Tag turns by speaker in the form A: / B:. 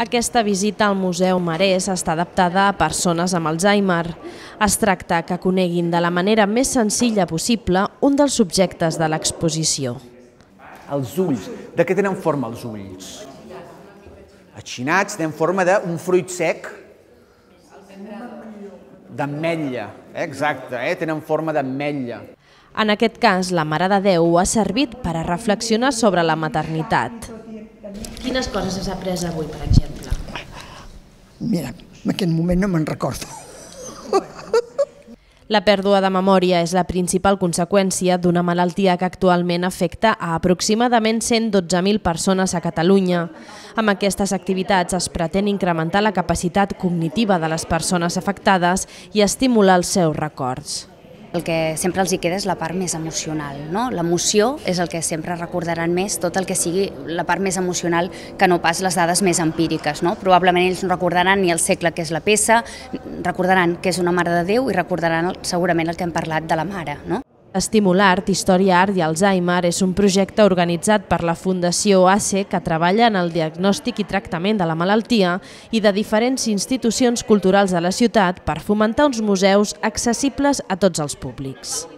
A: Aquesta visita al Museu Marès està adaptada a persones amb Alzheimer. Es tracta que coneguin de la manera més senzilla possible un dels subjectes de l'exposició.
B: Els ulls. De què tenen forma els ulls? Aixinats, tenen forma d'un fruit sec. D'ametlla, eh? exacte, eh? tenen forma d'ametlla.
A: En aquest cas, la Mare de Déu ha servit per a reflexionar sobre la maternitat. Quines coses has après avui, per exemple?
C: Mira, en aquest moment no me'n recordo.
A: La pèrdua de memòria és la principal conseqüència d'una malaltia que actualment afecta a aproximadament 112.000 persones a Catalunya. Amb aquestes activitats es pretén incrementar la capacitat cognitiva de les persones afectades i estimular els seus records.
D: El que sempre els hi queda és la part més emocional. No? L'emoció és el que sempre recordaran més, tot el que sigui la part més emocional que no pas les dades més empíriques. No? Probablement ells no recordaran ni el segle que és la peça, recordaran que és una Mare de Déu i recordaran segurament el que hem parlat de la mare. No?
A: Estimular Art, Història, Art i Alzheimer és un projecte organitzat per la Fundació ACE que treballa en el diagnòstic i tractament de la malaltia i de diferents institucions culturals de la ciutat per fomentar uns museus accessibles a tots els públics.